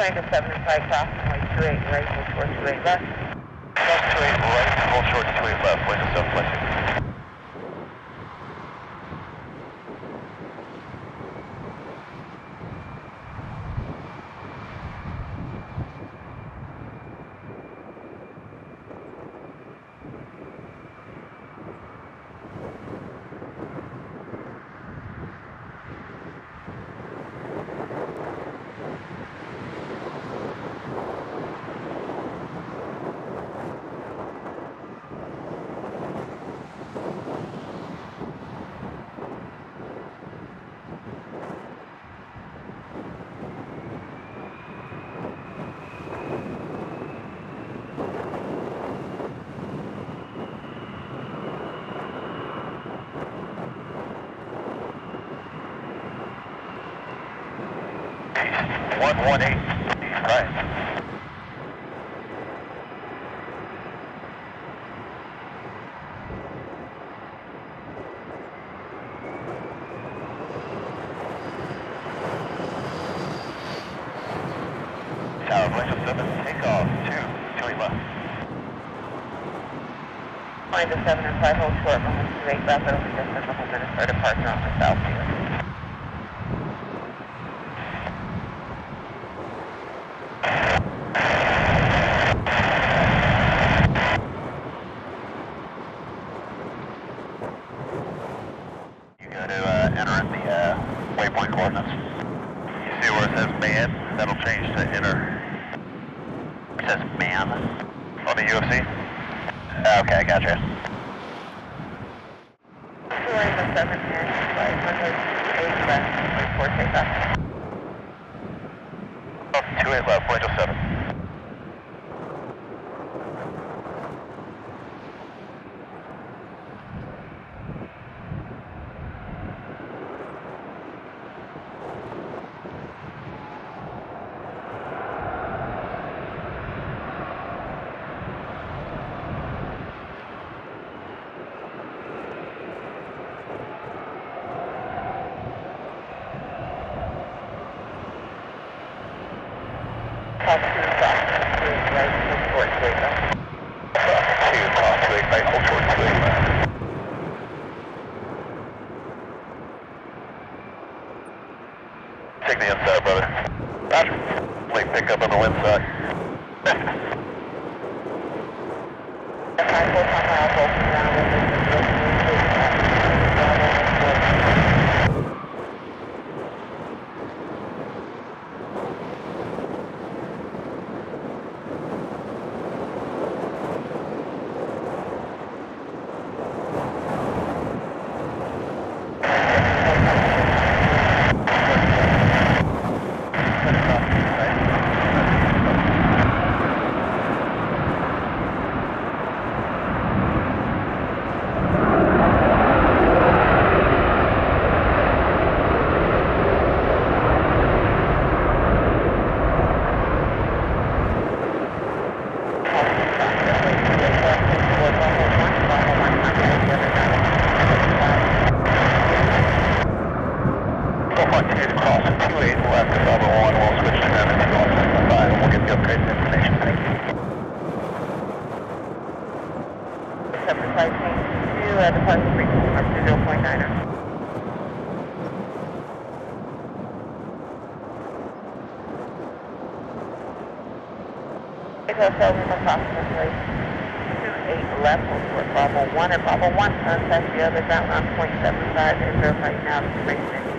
angle 75, approximately 28 right, full short, 28 left. Left 28 right, full short, 28 left, window 7, East 118, east right. Tower, Glacier 7, take off, 2, 28 left. Line to 7 and 5, hold short, runway 28 left, it'll be just a couple minutes for departure on the south field. You go to uh, enter the uh, waypoint coordinates. You see where it says man? That'll change to enter. It says man on the UFC. Okay, I gotcha. Line to 7 and 5, runway 28 left, 4 takeoff. Oh, two eight seven. Top 2 cross, 28 right, hold short 28 left. Two cross two eight right, hold short two eight left. Take the inside, brother. Roger. Late pickup on the wind side. If Bravo one, we'll switch to them and go on second five, and we'll get the upgraded information. Thank you. 75 change to uh, departure frequency mark to 0.9er. It goes over approximately 28 left, hold short Bravo 1 and Bravo 1 contact the other ground on 0.75 and verify now the information